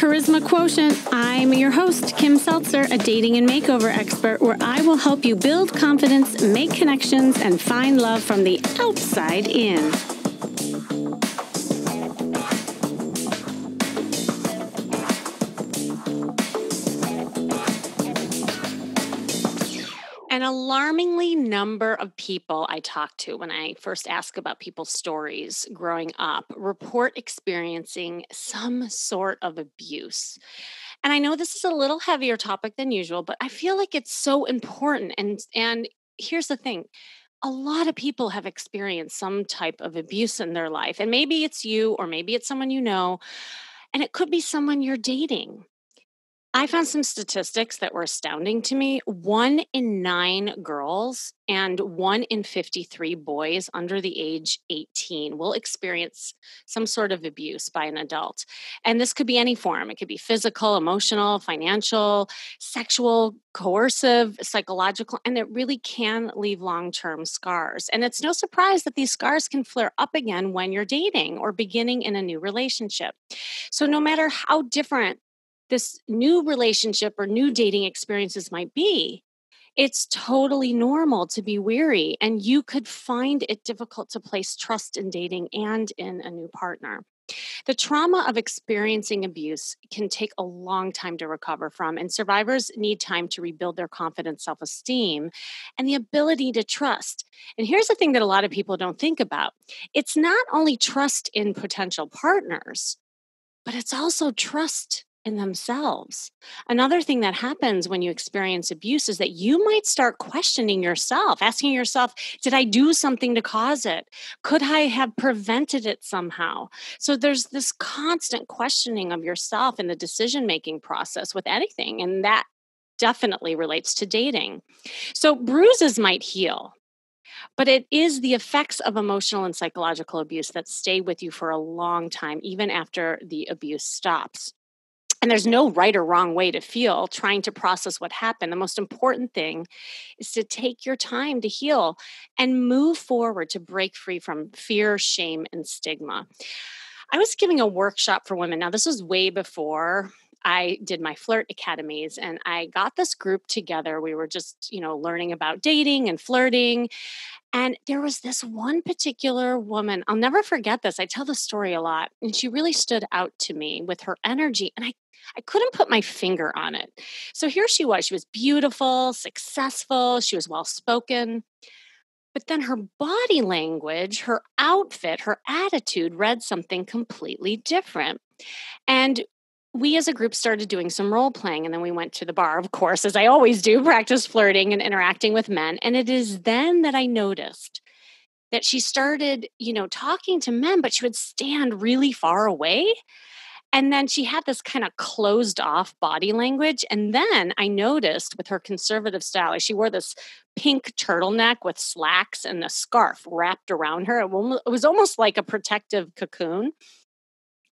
Charisma Quotient. I'm your host, Kim Seltzer, a dating and makeover expert, where I will help you build confidence, make connections, and find love from the outside in. An alarmingly number of people I talk to when I first ask about people's stories growing up report experiencing some sort of abuse. And I know this is a little heavier topic than usual, but I feel like it's so important. And and here's the thing. A lot of people have experienced some type of abuse in their life. And maybe it's you or maybe it's someone you know. And it could be someone you're dating. I found some statistics that were astounding to me. One in nine girls and one in 53 boys under the age 18 will experience some sort of abuse by an adult. And this could be any form it could be physical, emotional, financial, sexual, coercive, psychological, and it really can leave long term scars. And it's no surprise that these scars can flare up again when you're dating or beginning in a new relationship. So, no matter how different this new relationship or new dating experiences might be, it's totally normal to be weary, and you could find it difficult to place trust in dating and in a new partner. The trauma of experiencing abuse can take a long time to recover from, and survivors need time to rebuild their confidence, self esteem, and the ability to trust. And here's the thing that a lot of people don't think about it's not only trust in potential partners, but it's also trust in themselves. Another thing that happens when you experience abuse is that you might start questioning yourself, asking yourself, Did I do something to cause it? Could I have prevented it somehow? So there's this constant questioning of yourself in the decision making process with anything. And that definitely relates to dating. So bruises might heal. But it is the effects of emotional and psychological abuse that stay with you for a long time, even after the abuse stops. And there's no right or wrong way to feel trying to process what happened. The most important thing is to take your time to heal and move forward to break free from fear, shame, and stigma. I was giving a workshop for women. Now, this was way before I did my flirt academies and I got this group together. We were just, you know, learning about dating and flirting. And there was this one particular woman, I'll never forget this. I tell the story a lot, and she really stood out to me with her energy. And I I couldn't put my finger on it. So here she was. She was beautiful, successful, she was well spoken. But then her body language, her outfit, her attitude read something completely different. And we as a group started doing some role playing and then we went to the bar of course as i always do practice flirting and interacting with men and it is then that i noticed that she started you know talking to men but she would stand really far away and then she had this kind of closed off body language. And then I noticed with her conservative style, she wore this pink turtleneck with slacks and a scarf wrapped around her. It was almost like a protective cocoon.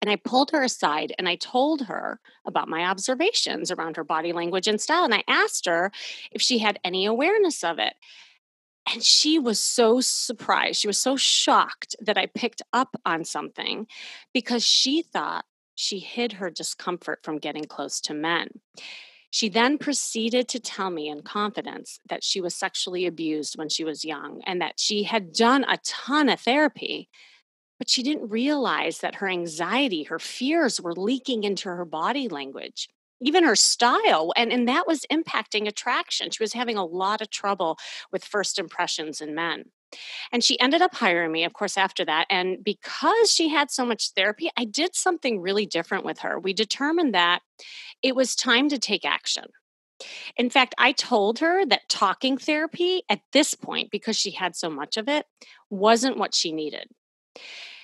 And I pulled her aside and I told her about my observations around her body language and style. And I asked her if she had any awareness of it. And she was so surprised. She was so shocked that I picked up on something because she thought she hid her discomfort from getting close to men. She then proceeded to tell me in confidence that she was sexually abused when she was young and that she had done a ton of therapy, but she didn't realize that her anxiety, her fears were leaking into her body language even her style and and that was impacting attraction she was having a lot of trouble with first impressions in men and she ended up hiring me, of course, after that. And because she had so much therapy, I did something really different with her. We determined that it was time to take action. In fact, I told her that talking therapy at this point, because she had so much of it, wasn't what she needed.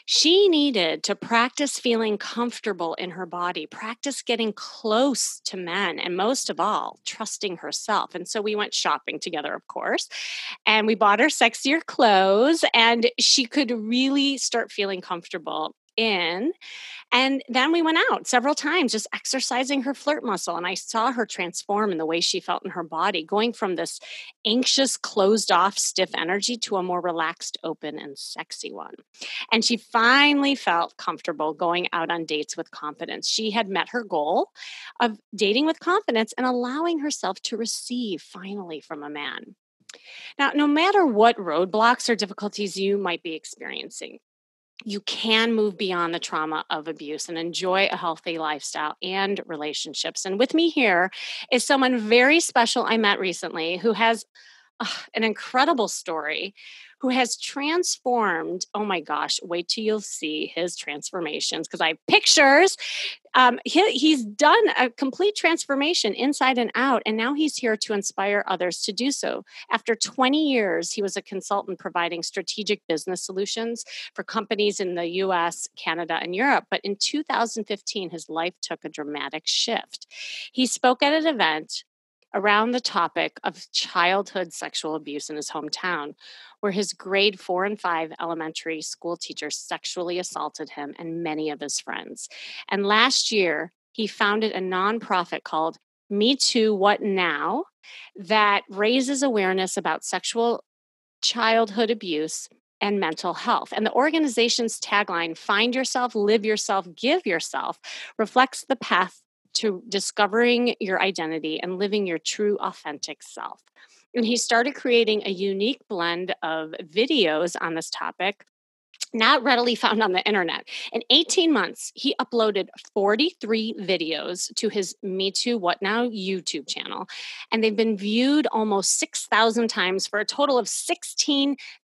She needed to practice feeling comfortable in her body, practice getting close to men, and most of all, trusting herself. And so we went shopping together, of course, and we bought her sexier clothes, and she could really start feeling comfortable in. And then we went out several times, just exercising her flirt muscle. And I saw her transform in the way she felt in her body, going from this anxious, closed off, stiff energy to a more relaxed, open, and sexy one. And she finally felt comfortable going out on dates with confidence. She had met her goal of dating with confidence and allowing herself to receive finally from a man. Now, no matter what roadblocks or difficulties you might be experiencing, you can move beyond the trauma of abuse and enjoy a healthy lifestyle and relationships. And with me here is someone very special I met recently who has uh, an incredible story who has transformed. Oh my gosh, wait till you'll see his transformations because I have pictures. Um, he, he's done a complete transformation inside and out, and now he's here to inspire others to do so. After 20 years, he was a consultant providing strategic business solutions for companies in the US, Canada, and Europe. But in 2015, his life took a dramatic shift. He spoke at an event around the topic of childhood sexual abuse in his hometown, where his grade four and five elementary school teacher sexually assaulted him and many of his friends. And last year, he founded a nonprofit called Me Too What Now that raises awareness about sexual childhood abuse and mental health. And the organization's tagline, Find Yourself, Live Yourself, Give Yourself, reflects the path to discovering your identity and living your true, authentic self. And he started creating a unique blend of videos on this topic not readily found on the internet. In 18 months, he uploaded 43 videos to his Me Too What Now YouTube channel, and they've been viewed almost 6,000 times for a total of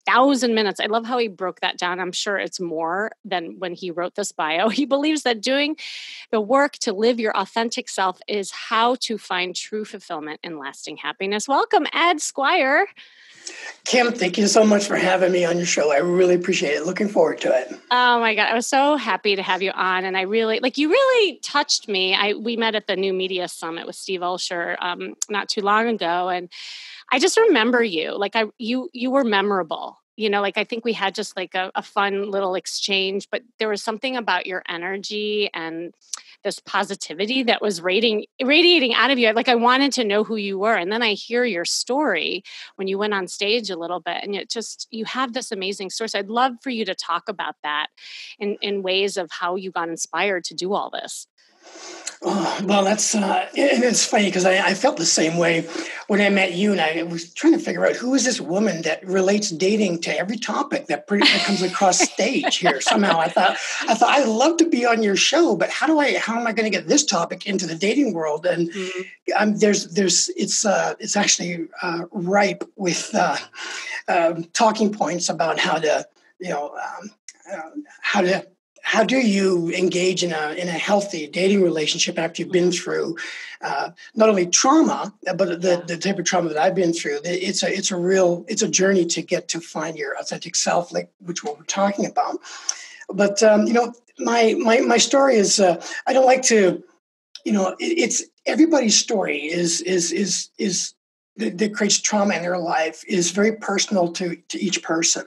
16,000 minutes. I love how he broke that down. I'm sure it's more than when he wrote this bio. He believes that doing the work to live your authentic self is how to find true fulfillment and lasting happiness. Welcome, Ed Squire. Kim, thank you so much for having me on your show. I really appreciate it. Looking forward to it. Oh my god, I was so happy to have you on, and I really like you. Really touched me. I we met at the New Media Summit with Steve Olsher um, not too long ago, and I just remember you. Like I, you, you were memorable you know like i think we had just like a, a, fun little exchange but there was something about your energy and this positivity that was radiating radiating out of you like i wanted to know who you were and then i hear your story when you went on stage a little bit and it just you have this amazing source i'd love for you to talk about that in in ways of how you got inspired to do all this Oh, well, that's uh, and it's funny because I, I, felt the same way when I met you, and I was trying to figure out who is this woman that relates dating to every topic that, pretty, that comes across stage here. Somehow, I thought I thought I'd love to be on your show, but how do I? How am I going to get this topic into the dating world? And mm-hmm. um, there's there's it's uh, it's actually uh, ripe with uh, um, talking points about how to you know um, uh, how to how do you engage in a in a healthy dating relationship after you've been through uh, not only trauma but the, the type of trauma that I've been through? It's a it's a real it's a journey to get to find your authentic self, like which what we're talking about. But um, you know, my my my story is uh, I don't like to, you know, it, it's everybody's story is is is is that, that creates trauma in their life is very personal to, to each person.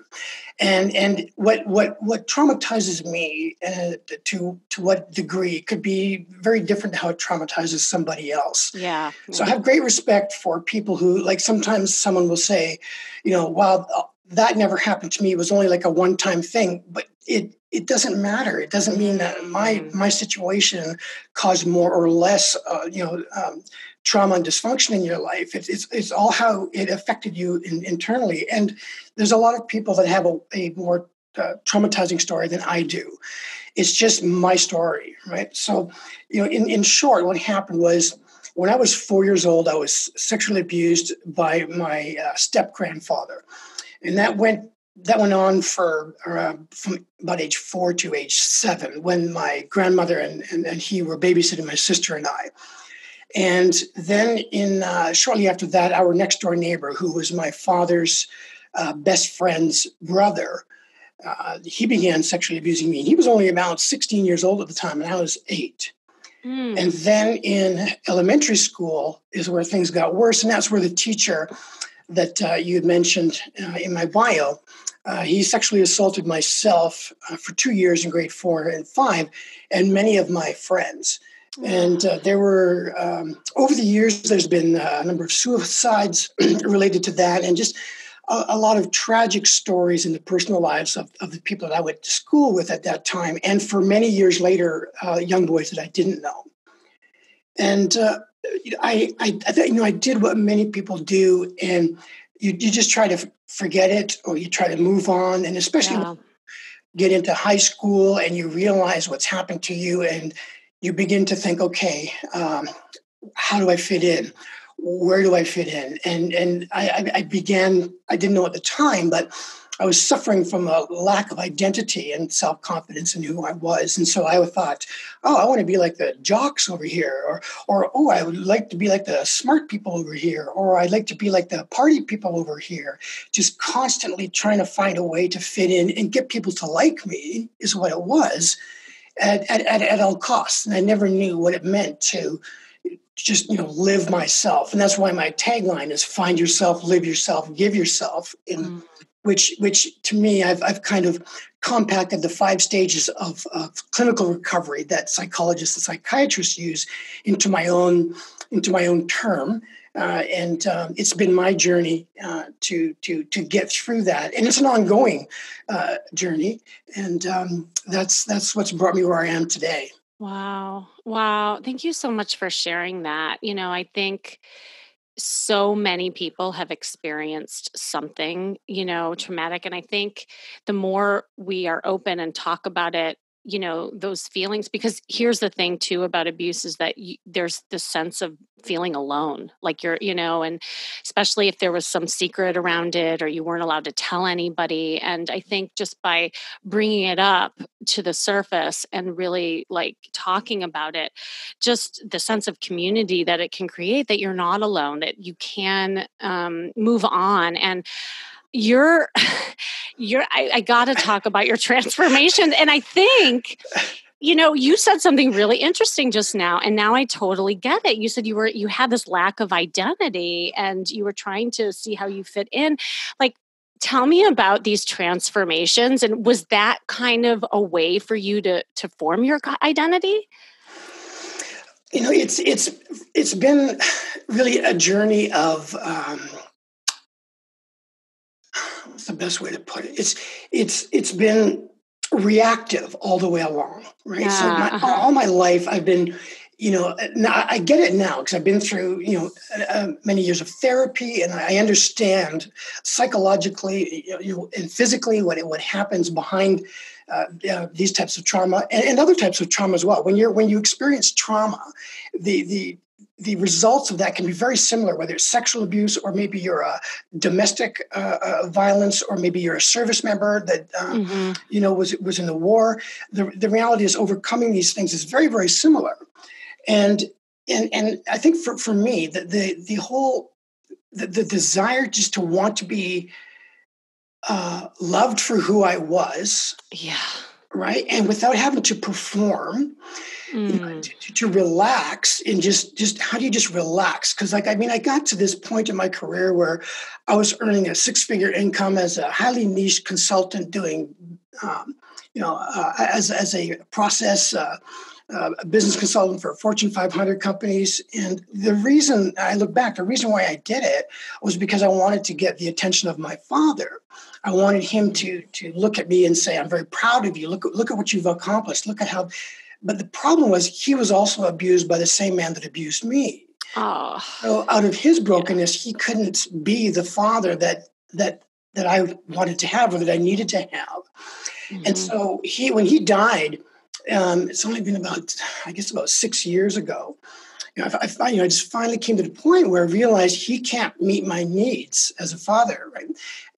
And and what what what traumatizes me uh, to to what degree could be very different to how it traumatizes somebody else. Yeah. So i have great respect for people who like sometimes someone will say you know wow that never happened to me. It was only like a one time thing. But it it doesn't matter. It doesn't mean that my mm. my situation caused more or less uh, you know um, trauma and dysfunction in your life. It's, it's, it's all how it affected you in, internally. And there's a lot of people that have a, a more uh, traumatizing story than I do. It's just my story, right? So, you know, in, in short, what happened was when I was four years old, I was sexually abused by my uh, step grandfather. And that went that went on for uh, from about age four to age seven when my grandmother and, and, and he were babysitting my sister and I. And then, in uh, shortly after that, our next door neighbor, who was my father's uh, best friend's brother, uh, he began sexually abusing me. He was only about 16 years old at the time, and I was eight. Mm. And then in elementary school is where things got worse, and that's where the teacher that uh, you had mentioned uh, in my bio Uh, he sexually assaulted myself uh, for two years in grade four and five, and many of my friends. And uh, there were, um, over the years, there's been a number of suicides related to that, and just a, a, lot of tragic stories in the personal lives of, of the people that I went to school with at that time, and for many years later, uh, young boys that I didn't know. And uh, I, I, you know, I did what many people do, and you, you just try to forget it or you try to move on, and especially yeah. get into high school and you realize what's happened to you, and you begin to think, okay, um, how do I fit in? Where do I fit in? And and I, I began. I didn't know at the time, but I was suffering from a lack of identity and self confidence in who I was. And so I thought, oh, I want to be like the jocks over here, or, or oh, I would like to be like the smart people over here, or I'd like to be like the party people over here. Just constantly trying to find a way to fit in and get people to like me is what it was at, at, at, at all costs. And I never knew what it meant to just you know live myself. And that's why my tagline is find yourself live yourself give yourself and mm. which which to me I've, I've kind of compacted the five stages of, of clinical recovery that psychologists and psychiatrists use into my own into my own term uh, and um, it's been my journey uh, to to to get through that. And it's an ongoing uh, journey. And um, that's that's what's brought me where I am today. Wow. Wow. Thank you so much for sharing that. You know I think so many people have experienced something, you know, traumatic. And I think the more we are open and talk about it, you know those feelings because here's the thing too about abuse is that you, there's this sense of feeling alone like you're you know and especially if there was some secret around it or you weren't allowed to tell anybody and i think just by bringing it up to the surface and really like talking about it just the sense of community that it can create that you're not alone that you can um, move on and you're you're I, I got to talk about your transformation. And i think you know you said something really interesting just now and now i totally get it. You said you were you had this lack of identity and you were trying to see how you fit in. Like tell me about these transformations and was that kind of a way for you to to form your identity? You know it's it's it's been really a journey of um, the best way to put it? It's it's it's been reactive all the way along, right? Yeah, so my, uh-huh. all my life I've been, you know, now I get it now because I've been through, you know, uh, many years of therapy, and I understand psychologically, you know, and physically what it, what happens behind. Uh, uh, these types of trauma and, and, other types of trauma as well. When you're when you experience trauma, the the the results of that can be very similar, whether it's sexual abuse or maybe you're a domestic uh, uh, violence or maybe you're a service member that um, mm-hmm. you know was was in the war. The, the reality is overcoming these things is very very similar, and and and I think for for me the the, the whole the, the desire just to want to be uh, loved for who I was. Yeah. Right. And without having to perform mm. you know, mm. to, to, relax and just just how do you just relax because like i mean i got to this point in my career where i was earning a six figure income as a highly niche consultant doing um, you know uh, as, as a process uh, uh, a business consultant for Fortune 500 companies. And the reason I look back, the reason why I did it was because I wanted to get the attention of my father. I wanted him to to look at me and say, "I'm very proud of you. Look look at what you've accomplished. Look at how but the problem was he was also abused by the same man that abused me. Oh. So out of his brokenness, he couldn't be the father that that that I wanted to have or that I needed to have. Mm-hmm. And so he, when he died, um, it's only been about, I guess, about six years ago. You know, I, I, you know, I just finally came to the point where I realized he can't meet my needs as a father, right?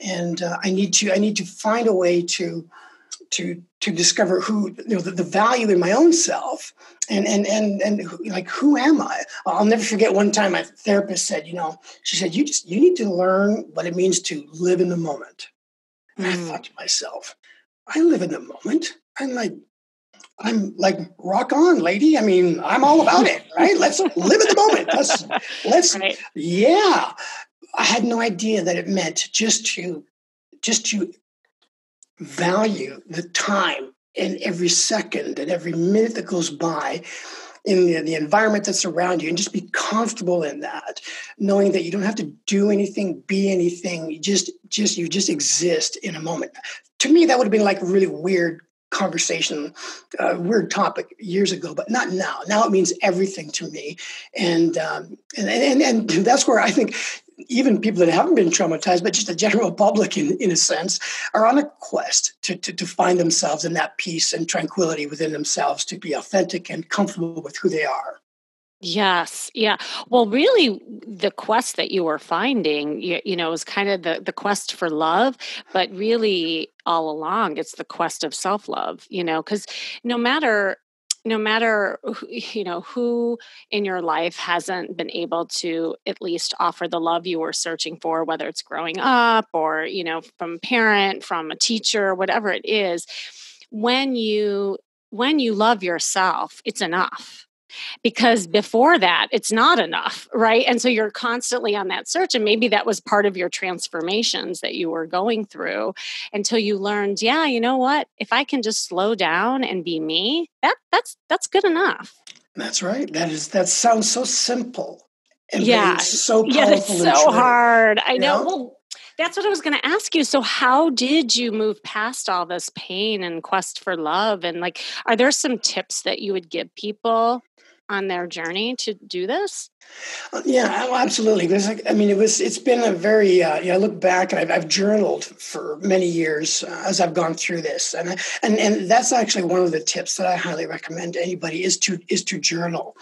And uh, I need to, I need to find a way to to to discover who you know the, the, value in my own self and and and and like who am I? I'll never forget one time my therapist said, you know, she said you just you need to learn what it means to live in the moment. And mm. I thought to myself, I live in the moment. I'm like I'm like rock on, lady. I mean, I'm all about it, right? Let's live in the moment. Let's let's right. yeah. I had no idea that it meant just to just to value the time and every second and every minute that goes by in the, the environment that's around you and just be comfortable in that knowing that you don't have to do anything be anything you just just you just exist in a moment. To me that would have been like a really weird conversation uh, weird topic years ago but not now. Now it means everything to me. And um, and, and and that's where i think even people that haven't been traumatized, but just the general public, in, in a sense, are on a quest to, to, to find themselves in that peace and tranquility within themselves to be authentic and comfortable with who they are. Yes. Yeah. Well, really, the quest that you were finding, you, you know, was kind of the, the quest for love, but really all along, it's the quest of self love, you know, because no matter no matter who, you know who in your life hasn't been able to at least offer the love you were searching for whether it's growing up or you know from a parent from a teacher whatever it is when you when you love yourself it's enough because before that it's not enough right? And so you're constantly on that search and maybe that was part of your transformations that you were going through until you learned yeah you know what? If i can just slow down and be me that that's that's good enough. That's right. That is that sounds so simple and yeah. so powerful yeah it's so hard. I know. Well that's what I was going to ask you. So, how did you move past all this pain and quest for love? And, like, are there some tips that you would give people on their journey to do this? Uh, yeah, oh, absolutely. Because I mean, it was. It's been a very. Uh, you know, I look back and I've, I've journaled for many years uh, as I've gone through this, and and and that's actually one of the tips that I highly recommend to anybody is to is to journal.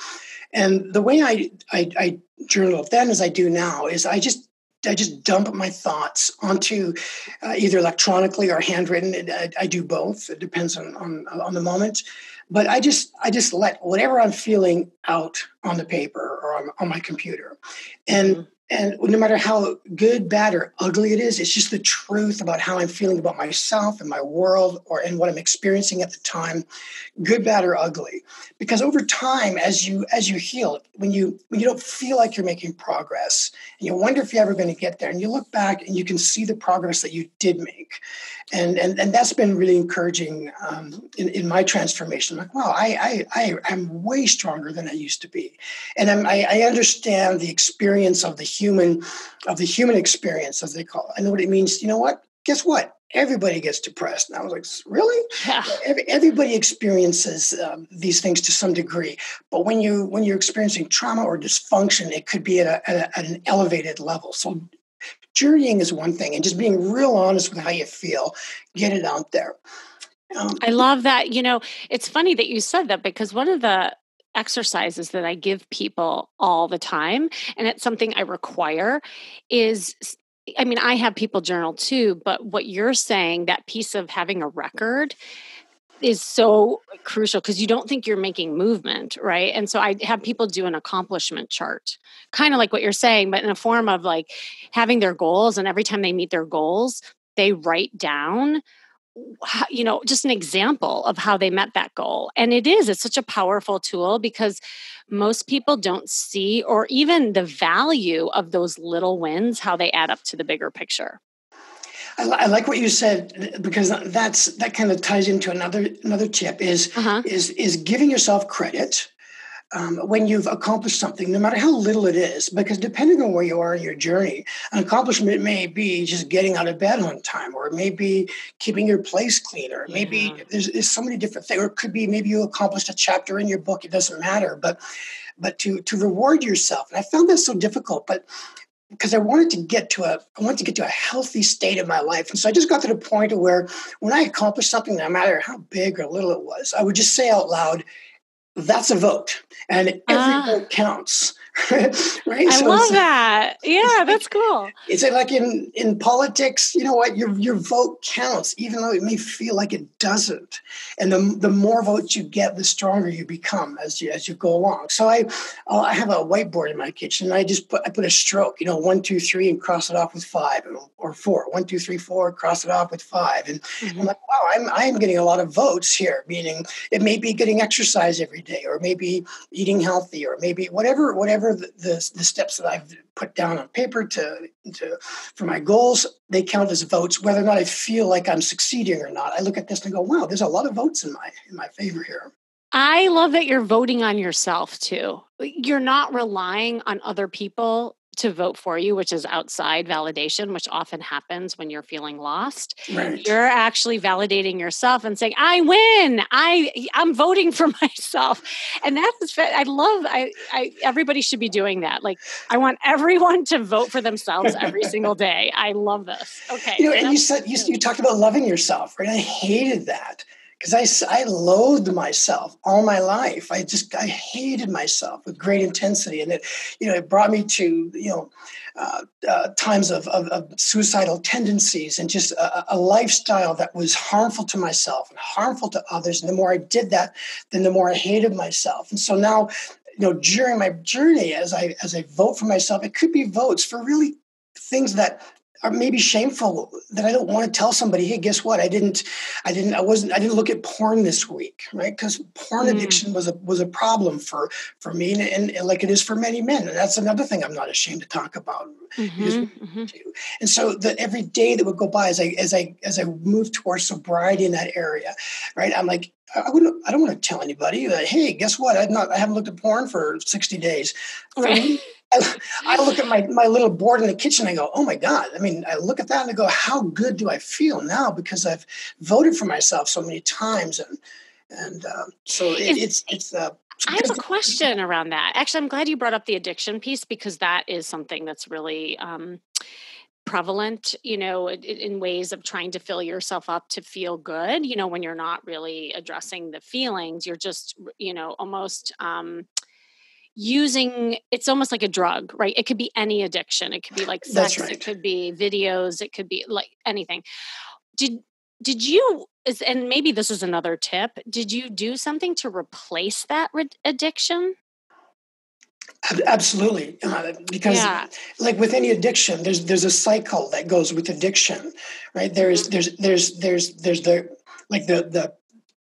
And the way I I, I journal then as I do now is I just I just dump my thoughts onto uh, either electronically or handwritten. I, I, do both. It depends on, on on the moment. But I just I just let whatever I'm feeling out on the paper or on, on my computer, and mm-hmm and no matter how good bad or ugly it is it's just the truth about how i'm feeling about myself and my world or and what i'm experiencing at the time good bad or ugly. Because over time as you as you heal when you when you don't feel like you're making progress and you wonder if you're ever going to get there and you look back and you can see the progress that you did make. And and, and that's been really encouraging um, in, in my transformation. Like wow I, I i am way stronger than i used to be. And I'm, I, I understand the experience of the human of the human experience, as they call it. I know what it means. You know what? Guess what? Everybody gets depressed. And I was like, really? Yeah. Every, everybody experiences um, these things to some degree. But when you when you're experiencing trauma or dysfunction, it could be at, a, at, a, at an elevated level. So journeying is one thing, and just being real honest with how you feel, get it out there. Um, I love that. You know, it's funny that you said that because one of the exercises that I give people all the time, and it's something I require, is I mean, I have people journal too, but what you're saying, that piece of having a record, is so crucial because you don't think you're making movement, right? And so I have people do an accomplishment chart, kind of like what you're saying, but in a form of like having their goals. And every time they meet their goals, they write down you know just an example of how they met that goal and it is it's such a powerful tool because most people don't see or even the value of those little wins how they add up to the bigger picture I, I like what you said because that's that kind of ties into another another tip is uh-huh. is is giving yourself credit um, when you've accomplished something, no matter how little it is, because depending on where you are in your journey, an accomplishment may be just getting out of bed on time, or it may be keeping your place clean, or maybe yeah. there's, there's so many different things, or it could be maybe you accomplished a chapter in your book. It doesn't matter, but but to to reward yourself, and I found that so difficult, but because I wanted to get to a I wanted to get to a healthy state of my life. And so I just got to the point where when I accomplished something, no matter how big or little it was, I would just say out loud, that's a vote. And every uh, vote counts right? I so love that. Yeah that's cool. it's like in in politics you know what your your vote counts even though it may feel like it doesn't. And the, the more votes you get the stronger you become as you as you go along. So i uh, i have a whiteboard in my kitchen and i just put i put a stroke you know one two three and cross it off with five or four. One two three four cross it off with five. And mm-hmm. i'm like wow i'm i'm getting a lot of votes here meaning it may be getting exercise every day or maybe eating healthy or maybe whatever whatever whatever the, the, the steps that I've put down on paper to, to for my goals, they count as votes, whether or not I feel like I'm succeeding or not. I look at this and go, wow, there's a lot of votes in my in my favor here. I love that you're voting on yourself too. You're not relying on other people to vote for you, which is outside validation, which often happens when you're feeling lost. Right. You're actually validating yourself and saying, "I win. I I'm voting for myself." And that's I love I I everybody should be doing that. Like I want everyone to vote for themselves every single day. I love this. Okay. You know, and you said you, you talked about loving yourself, right? I hated that because I, I loathed myself all my life. I just I hated myself with great intensity, and it you know it brought me to you know uh, uh, times of, of, of, suicidal tendencies and just a, a, lifestyle that was harmful to myself and harmful to others. And the more I did that, then the more I hated myself. And so now. You know, during my journey, as I as I vote for myself, it could be votes for really things that are maybe shameful that I don't want to tell somebody, hey, guess what? I didn't, I didn't, I wasn't, I didn't look at porn this week, right? Because porn mm. addiction was a was a problem for for me, and, and, and, like it is for many men. And that's another thing I'm not ashamed to talk about. Mm-hmm, mm-hmm. And so that every day that would go by as I as I as I move towards sobriety in that area, right? I'm like, I wouldn't, I don't want to tell anybody that, hey, guess what? I've not, I haven't looked at porn for 60 days. Right. I look at my, my little board in the kitchen and I go, oh my God. I mean, I look at that and I go, how good do I feel now? Because I've voted for myself so many times. And, and uh, so it, it's, it's, uh, I have a question around that. Actually, I'm glad you brought up the addiction piece because that is something that's really um, prevalent, you know, in, in, ways of trying to fill yourself up to feel good. You know, when you're not really addressing the feelings, you're just, you know, almost um, using it's almost like a drug right it could be any addiction it could be like sex right. it could be videos it could be like anything did did you and maybe this is another tip did you do something to replace that addiction absolutely uh, because yeah. like with any addiction there's there's a cycle that goes with addiction right there's mm-hmm. there's there's there's there's the like the the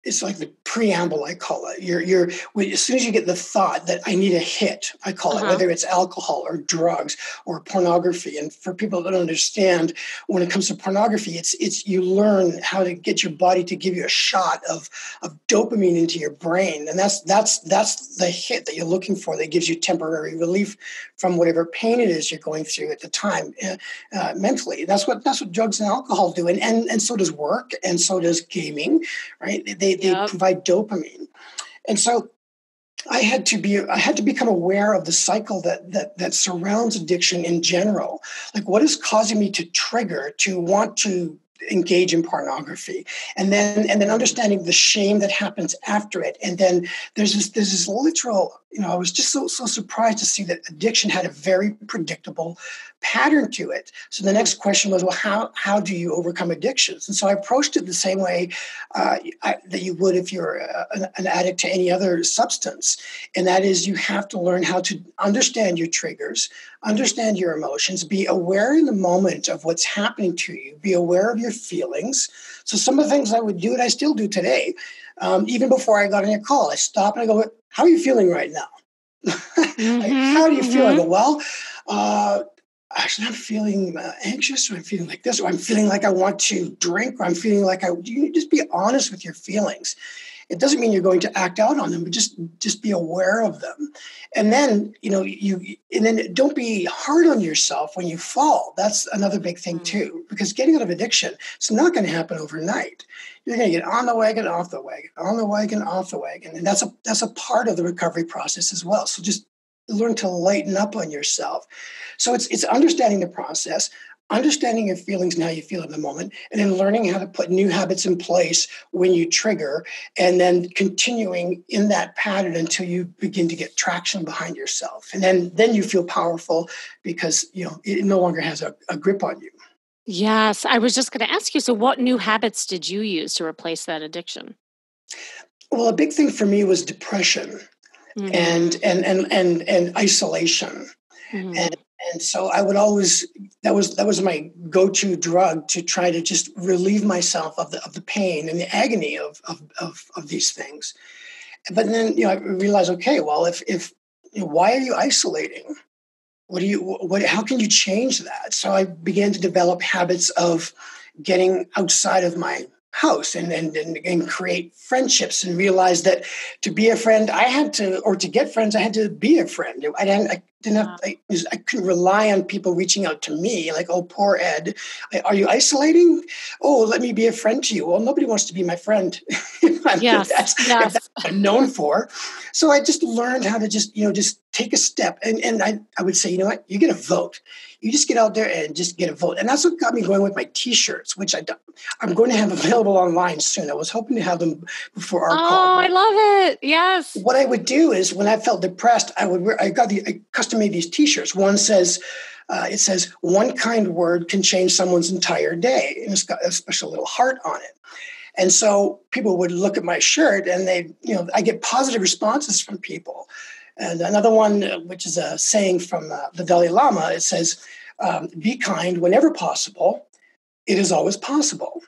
it's like the preamble i call it. You're you're as soon as you get the thought that i need a hit i call uh-huh. it whether it's alcohol or drugs or pornography. And for people that don't understand when it comes to pornography it's it's you learn how to get your body to give you a shot of of dopamine into your brain. And that's that's that's the hit that you're looking for that gives you temporary relief from whatever pain it is you're going through at the time uh, uh mentally. That's what that's what drugs and alcohol do. And and, and so does work and so does gaming right? They they, yep. provide dopamine. And so I had to be I had to become aware of the cycle that that that surrounds addiction in general. Like what is causing me to trigger to want to engage in pornography and then and then understanding the shame that happens after it and then there's this there's this literal you know i was just so so surprised to see that addiction had a very predictable pattern to it. So the next question was well how how do you overcome addictions? And so i approached it the same way uh, I, that you would if you're a, an, an addict to any other substance. And that is you have to learn how to understand your triggers understand your emotions, be aware in the moment of what's happening to you, be aware of your feelings. So, some of the things I would do, and I still do today, um, even before I got on your call, I stop and I go, How are you feeling right now? Mm-hmm, like, How do you feel? Mm-hmm. I go, Well, uh, actually, I'm feeling uh, anxious, or I'm feeling like this, or I'm feeling like I want to drink, or I'm feeling like I. You just be honest with your feelings it doesn't mean you're going to act out on them but just just be aware of them. And then you know you and then don't be hard on yourself when you fall. That's another big thing mm. too because getting out of addiction it's not going to happen overnight. You're going to get on the wagon off the wagon on the wagon off the wagon and that's a that's a part of the recovery process as well. So just learn to lighten up on yourself. So it's it's understanding the process understanding your feelings and how you feel in the moment, and then learning how to put new habits in place when you trigger, and then continuing in that pattern until you begin to get traction behind yourself. And then then you feel powerful because you know it no longer has a, a grip on you. Yes, I was just going to ask you. So, what new habits did you use to replace that addiction? Well, a big thing for me was depression mm-hmm. and, and and and and isolation. Mm-hmm. And and so I would always that was that was my go-to drug to try to just relieve myself of the of the pain and the agony of of of, of these things. But then you know I realized, okay, well if if you know, why are you isolating? What do you what how can you change that? So I began to develop habits of getting outside of my house and, and, and, and create friendships and realize that to be a friend, I had to, or to get friends, I had to be a friend. I didn't, I didn't have, I, I couldn't rely on people reaching out to me like, oh, poor Ed, are you isolating? Oh, let me be a friend to you. Well, nobody wants to be my friend. yes, that's, yes. that's what I'm known for. So I just learned how to just, you know, just take a step. And, and I, I would say, you know what, you get a vote you just get out there and just get a vote. And that's what got me going with my T-shirts, which I I'm going to have available online soon. I was hoping to have them before our oh, call. Oh, I love it! Yes. What I would do is when I felt depressed, I would wear. I got the I custom made these T-shirts. One says. Uh, it says one kind word can change someone's entire day, and it's got a special little heart on it. And so people would look at my shirt, and they, you know, I get positive responses from people. And another one, uh, which is a saying from uh, the Dalai Lama, it says, um, be kind whenever possible. It is always possible.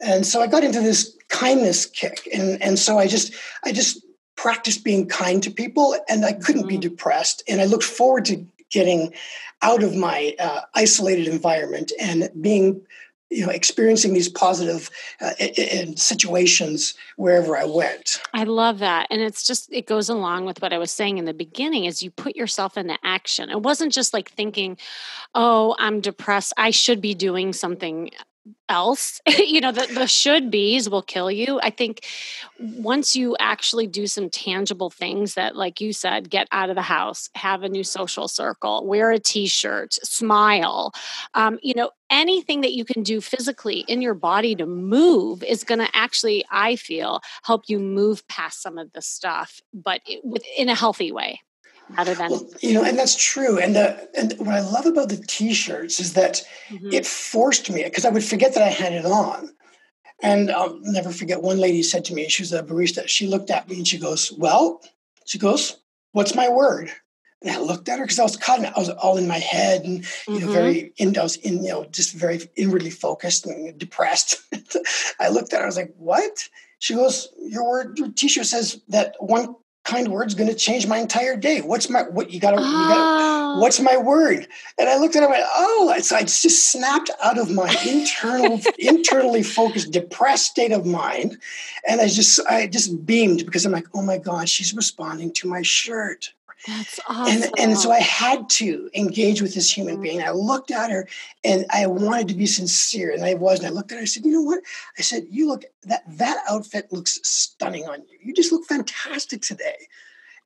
And so I got into this kindness kick. And, and so I just, I just practiced being kind to people and I couldn't mm-hmm. be depressed. And I looked forward to getting out of my uh, isolated environment and being you know experiencing these positive uh, in situations wherever i went i love that and it's just it goes along with what i was saying in the beginning is you put yourself into action it wasn't just like thinking oh i'm depressed i should be doing something else you know the, the should be's will kill you. I think once you actually do some tangible things that like you said get out of the house have a new social circle wear a t-shirt smile um, you know anything that you can do physically in your body to move is going to actually i feel help you move past some of the stuff but it, in a healthy way rather than well, you know and that's true and the and what i love about the t-shirts is that mm-hmm. it forced me because i would forget that i had it on and i'll never forget one lady said to me she was a barista she looked at me and she goes well she goes what's my word and I looked at her because I was caught. In, I was all in my head, and you know, mm-hmm. very in. I was in, you know, just very inwardly focused and depressed. I looked at her. I was like, "What?" She goes, "Your word, your T-shirt says that one kind word's going to change my entire day. What's my what you got to oh. what's my word? And I looked at it and went, oh, so I just snapped out of my internal internally focused depressed state of mind and I just I just beamed because I'm like, "Oh my god, she's responding to my shirt." That's awesome. And, and so I had to engage with this human being. I mm-hmm. looked at her and I wanted to be sincere, and I was. And I looked at her. I said, "You know what?" I said, "You look that that outfit looks stunning on you. You just look fantastic today."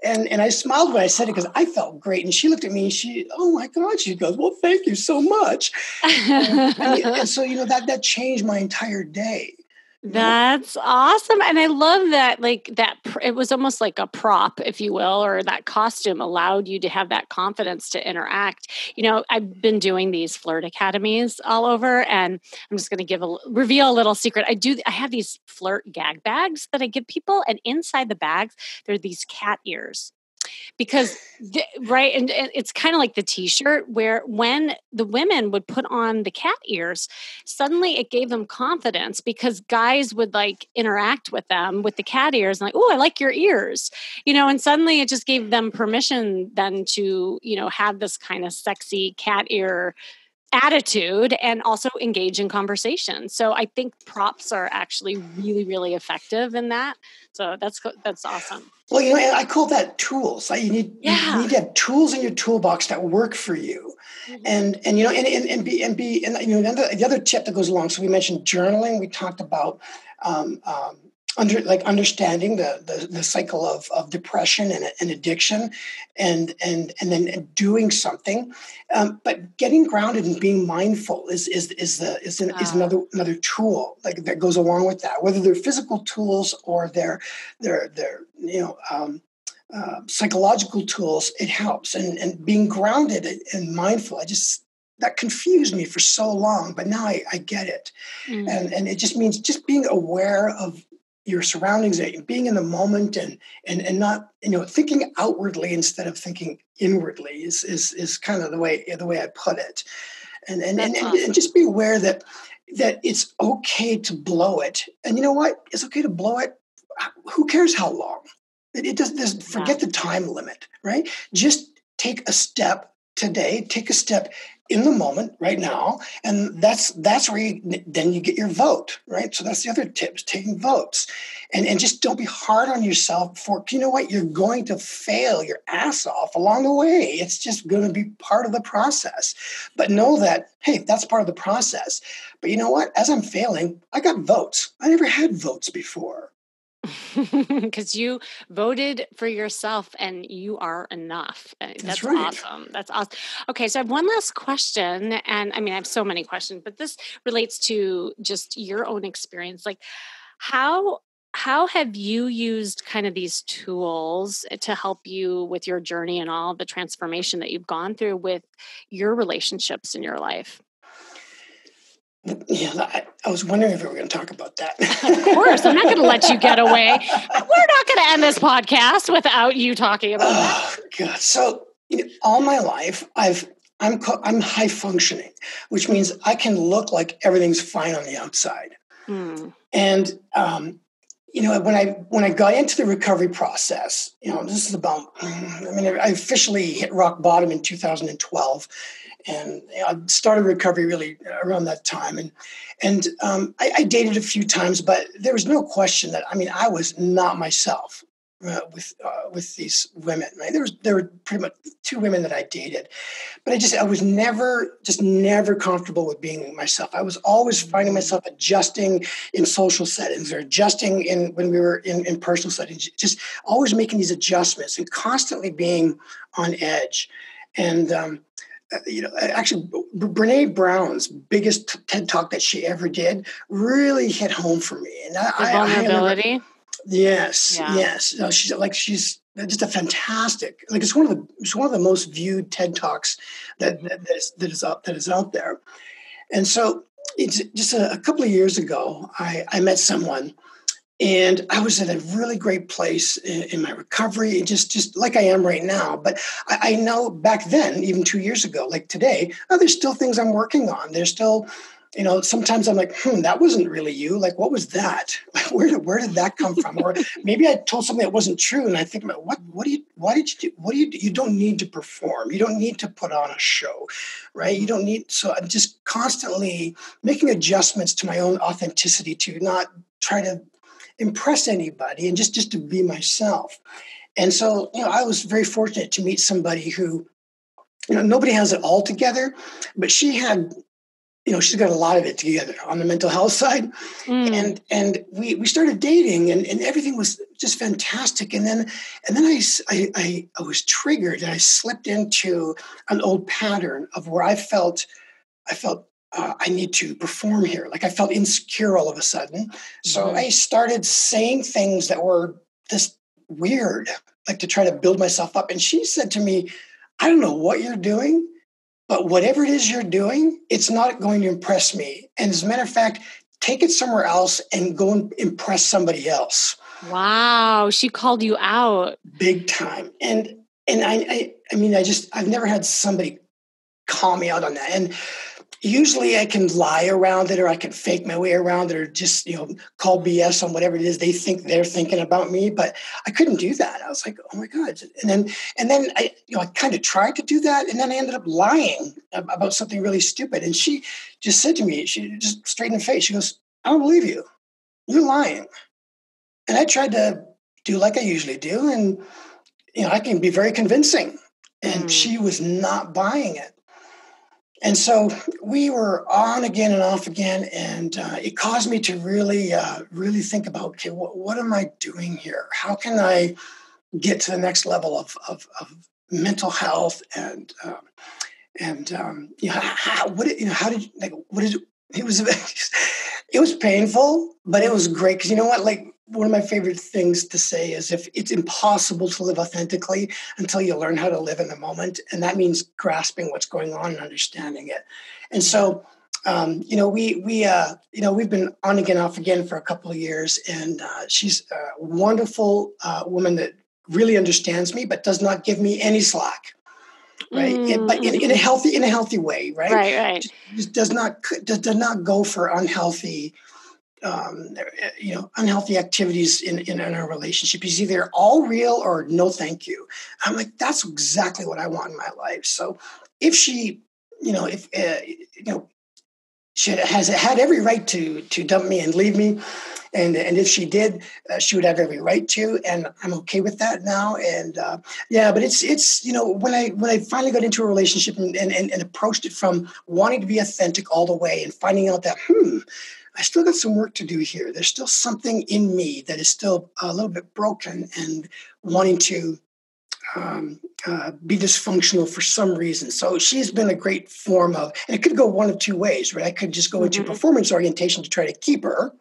And and I smiled when I said it because I felt great. And she looked at me and she, oh my God, she goes, well, thank you so much. and, and, and so you know that that changed my entire day. That's awesome. And I love that, like, that it was almost like a prop, if you will, or that costume allowed you to have that confidence to interact. You know, I've been doing these flirt academies all over, and I'm just going to give a reveal a little secret. I do, I have these flirt gag bags that I give people, and inside the bags, there are these cat ears because the, right and, and it's kind of like the t-shirt where when the women would put on the cat ears suddenly it gave them confidence because guys would like interact with them with the cat ears and like oh i like your ears you know and suddenly it just gave them permission then to you know have this kind of sexy cat ear attitude and also engage in conversation. So I think props are actually really, really effective in that. So that's that's awesome. Well, you know, I call that tools. You need yeah. you need to have tools in your toolbox that work for you, mm-hmm. and and you know, and, and, and be and be and you know, the other tip that goes along. So we mentioned journaling. We talked about um, um, under like understanding the, the, the cycle of, of depression and, and addiction and and and then doing something um, but getting grounded and being mindful is is is the is, an, is another another tool like that goes along with that whether they're physical tools or they're they're they're you know um, uh, psychological tools it helps and and being grounded and mindful i just that confused me for so long, but now I, I get it. Mm. And, and it just means just being aware of your surroundings and being in the moment and and and not you know thinking outwardly instead of thinking inwardly is is is kind of the way the way I put it and and and, awesome. and, just be aware that that it's okay to blow it and you know what it's okay to blow it who cares how long It, it does. Forget yeah. the time limit, right? Just take a step today. Take a step in the moment right now and that's that's where you then you get your vote right? So that's the other tips taking votes. And and just don't be hard on yourself for you know what? You're going to fail your ass off along the way. It's just going to be part of the process. But know that hey that's part of the process. But you know what? As i'm failing i got votes. I never had votes before because you voted for yourself and you are enough. Uh, that's, That's right. awesome. That's awesome. Okay, so I have one last question. And I mean, I have so many questions, but this relates to just your own experience. Like, how how have you used kind of these tools to help you with your journey and all the transformation that you've gone through with your relationships in your life? Yeah, I, I, was wondering if we were going to talk about that. of course, I'm not going to let you get away. We're not going to end this podcast without you talking about oh, that. God, so you know, all my life, I've I'm I'm high functioning, which means I can look like everything's fine on the outside. Hmm. And um, you know, when I when I got into the recovery process, you know, this is about. I mean, I officially hit rock bottom in 2012, and I started recovery really around that time. And and um, I, I, dated a few times, but there was no question that I mean I was not myself uh, with uh, with these women. Right? There was there were pretty much two women that I dated, but I just I was never just never comfortable with being myself. I was always finding myself adjusting in social settings or adjusting in when we were in, in personal settings, just always making these adjustments and constantly being on edge. And um, you know, actually, Brene Brown's biggest TED talk that she ever did really hit home for me. And I, the vulnerability. I, I yes, yeah. yes. No, she's like she's just a fantastic. Like it's one of the it's one of the most viewed TED talks that mm-hmm. that is, that is out that is out there. And so it's just a, a couple of years ago, I, I met someone and I was at a really great place in, in my recovery, just just like I am right now. But I, I, know back then, even two years ago, like today, oh, there's still things I'm working on. There's still, you know, sometimes I'm like, hmm, that wasn't really you. Like, what was that? where did where did that come from? or maybe I told something that wasn't true, and I think about what what do you why did you do? What do you do? You don't need to perform. You don't need to put on a show, right? You don't need. So I'm just constantly making adjustments to my own authenticity to not try to impress anybody and just just to be myself. And so, you know, I was very fortunate to meet somebody who, you know, nobody has it all together, but she had, you know, she's got a lot of it together on the mental health side. Mm. And and we we started dating and, and everything was just fantastic. And then and then I, I I was triggered and I slipped into an old pattern of where I felt I felt uh, I need to perform here. Like I felt insecure all of a sudden. So mm-hmm. I started saying things that were just weird, like to try to build myself up. And she said to me, I don't know what you're doing, but whatever it is you're doing, it's not going to impress me. And as a matter of fact, take it somewhere else and go and impress somebody else. Wow. She called you out. Big time. And and I, I I mean, I just I've never had somebody call me out on that. And usually I can lie around it or I can fake my way around it or just, you know, call BS on whatever it is they think they're thinking about me. But I couldn't do that. I was like, oh my God. And then and then I, you know, I kind of tried to do that and then I ended up lying about something really stupid. And she just said to me, she just straight in the face, she goes, I don't believe you. You're lying. And I tried to do like I usually do. And you know, I can be very convincing. And mm. she was not buying it and so we were on again and off again, and uh, it caused me to really, uh, really think about okay, what, what, am I doing here? How can I get to the next level of, of, of mental health and um, and um, you know how what you know how did you, like what did it was it was painful, but it was great because you know what like one of my favorite things to say is if it's impossible to live authentically until you learn how to live in the moment and that means grasping what's going on and understanding it and so um, you know we we uh, you know we've been on again off again for a couple of years and uh, she's a wonderful uh, woman that really understands me but does not give me any slack right mm. it, but in, in, a mm. healthy in a healthy way right right right just, just does not does, does not go for unhealthy um, you know unhealthy activities in, in, in our relationship. Is either all real or no thank you. I'm like that's exactly what i want in my life. So if she you know if uh, you know she has had every right to to dump me and leave me and and if she did uh, she would have every right to and i'm okay with that now and uh, yeah but it's it's you know when i when i finally got into a relationship and, and, and approached it from wanting to be authentic all the way and finding out that hmm I still got some work to do here. There's still something in me that is still a little bit broken and wanting to um, uh, be dysfunctional for some reason. So she's been a great form of, and it could go one of two ways, right? I could just go into mm-hmm. performance orientation to try to keep her,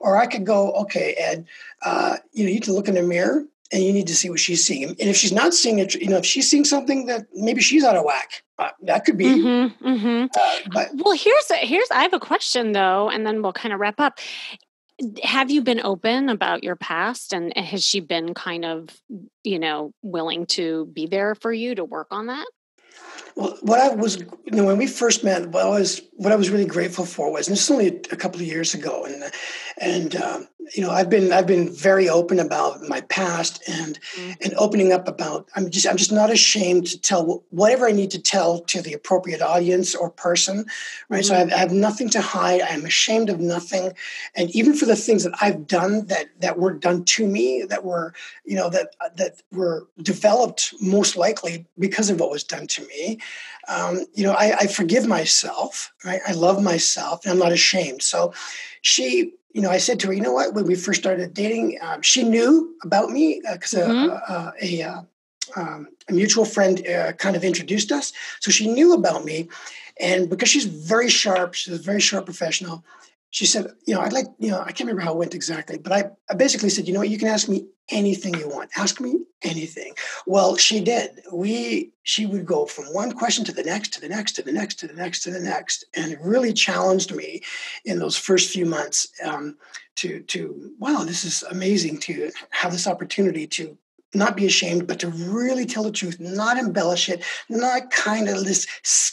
or I could go, okay, Ed, uh, you know, you can look in the mirror and you need to see what she's seeing. And if she's not seeing it, you know, if she's seeing something that maybe she's out of whack, uh, that could be. Mm-hmm, mm-hmm. Uh, but well, here's a, here's I have a question though, and then we'll kind of wrap up. Have you been open about your past, and has she been kind of, you know, willing to be there for you to work on that? Well, what I was, you know, when we first met, what I was, what I was really grateful for was, and this is only a couple of years ago, and and um, you know i've been i've been very open about my past and mm-hmm. and opening up about i'm just i'm just not ashamed to tell whatever i need to tell to the appropriate audience or person right? Mm-hmm. so I have, I have, nothing to hide. I'm ashamed of nothing. And even for the things that i've done that that were done to me that were you know that that were developed most likely because of what was done to me um, you know I, I forgive myself right? I love myself and i'm not ashamed. So she you know, I said to her, you know what? When we first started dating, um, she knew about me because uh, mm-hmm. a, a, a, um, a, mutual friend uh, kind of introduced us. So she knew about me, and because she's very sharp, she's a very sharp professional she said, you know, I'd like, you know, I can't remember how it went exactly, but I, I basically said, you know what, you can ask me anything you want. Ask me anything. Well, she did. We, she would go from one question to the next, to the next, to the next, to the next, to the next, and it really challenged me in those first few months um, to, to, wow, this is amazing to have this opportunity to not be ashamed, but to really tell the truth, not embellish it, not kind of just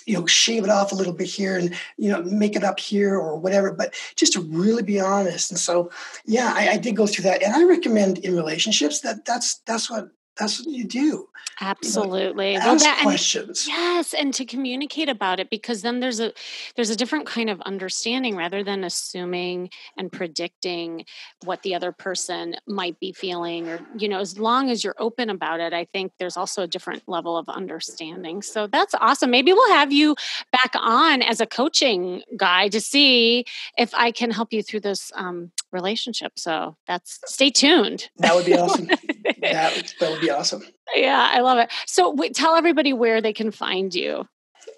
you know shave it off a little bit here and you know make it up here or whatever, but just to really be honest. And so, yeah, I, I did go through that, and I recommend in relationships that that's that's what that's what you do. Absolutely. You know, well, that, questions. And, yes, and to communicate about it because then there's a there's a different kind of understanding rather than assuming and predicting what the other person might be feeling or you know as long as you're open about it I think there's also a different level of understanding. So that's awesome. Maybe we'll have you back on as a coaching guy to see if I can help you through this um, relationship. So that's stay tuned. That would be awesome. that, would, that would be awesome. Yeah, I love it. So w- tell everybody where they can find you.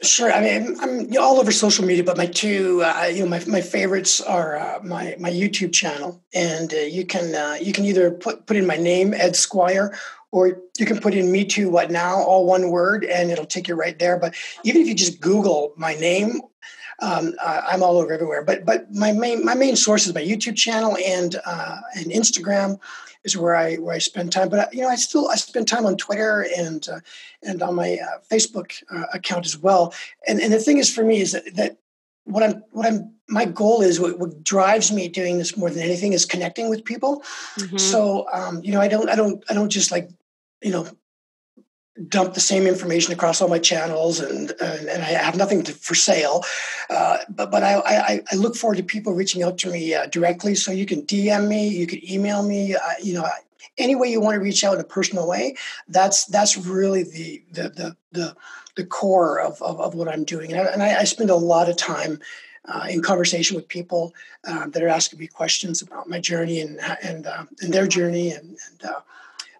Sure. I mean, I'm, I'm all over social media, but my two, uh, you know, my, my favorites are uh, my my YouTube channel, and uh, you can uh, you can either put put in my name Ed Squire, or you can put in Me Too What Now, all one word, and it'll take you right there. But even if you just Google my name um, I'm all over everywhere. But but my main my main source is my YouTube channel and uh, and Instagram is where I where I spend time. But you know, I still I spend time on Twitter and uh, and on my uh, Facebook uh, account as well. And and the thing is for me is that, that what I'm what I'm my goal is what, what, drives me doing this more than anything is connecting with people. Mm-hmm. So um, you know, I don't I don't I don't just like you know dump the same information across all my channels and and, and I have nothing to, for sale. Uh, but but I, I, I look forward to people reaching out to me uh, directly. So you can DM me, you can email me. Uh, you know, any way you want to reach out in a personal way. That's that's really the the the the, the core of, of, of what I'm doing. And I, and I, I spend a lot of time. Uh, in conversation with people um, that are asking me questions about my journey and and uh, and their journey and, and uh,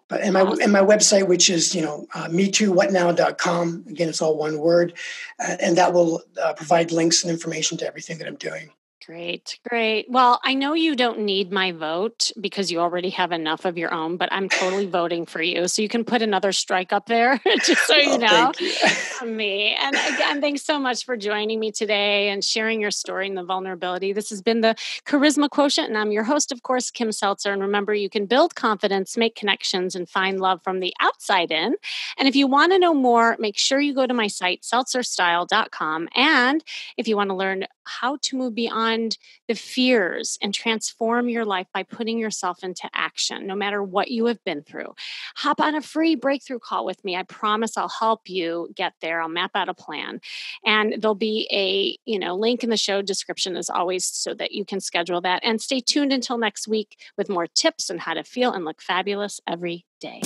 but and my and my website, which is you know uh, me too whatnow.com. Again, it's all one word, uh, and that will uh, provide links and information to everything that I'm doing. Great, great. Well, I know you don't need my vote because you already have enough of your own, but I'm totally voting for you. So you can put another strike up there, just so you oh, know. You. me. And again, thanks so much for joining me today and sharing your story and the vulnerability. This has been the Charisma Quotient, and I'm your host, of course, Kim Seltzer. And remember, you can build confidence, make connections, and find love from the outside in. And if you want to know more, make sure you go to my site, seltzerstyle.com. And if you want to learn how to move beyond the fears and transform your life by putting yourself into action, no matter what you have been through. Hop on a free breakthrough call with me. I promise I'll help you get there. I'll map out a plan. And there'll be a, you know, link in the show description as always so that you can schedule that. And stay tuned until next week with more tips on how to feel and look fabulous every day.